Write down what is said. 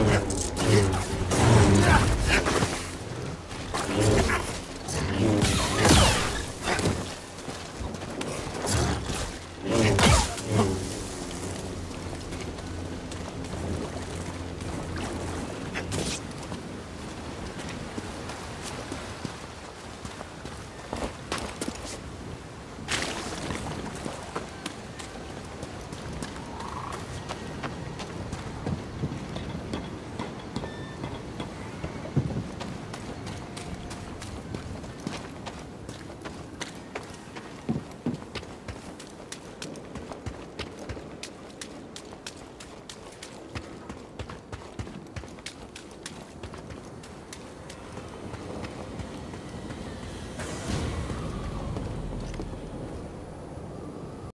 Evet.